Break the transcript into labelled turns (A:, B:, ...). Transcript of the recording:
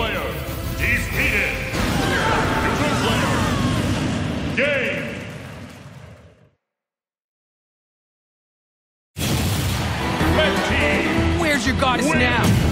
A: player defeated. Neutral player game. Red team.
B: Where's your goddess Win. now?